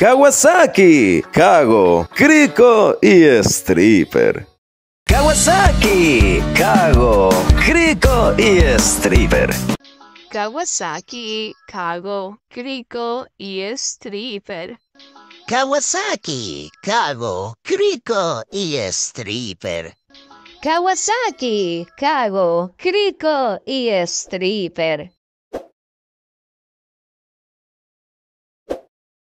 Kawasaki, Kago, Kriko y Stripper. Kawasaki, Kago, Kriko y Stripper. Kawasaki, Kago, Kriko y Stripper. Kawasaki, Kago, Kriko y Stripper. Kawasaki, Kago, Kriko y Stripper.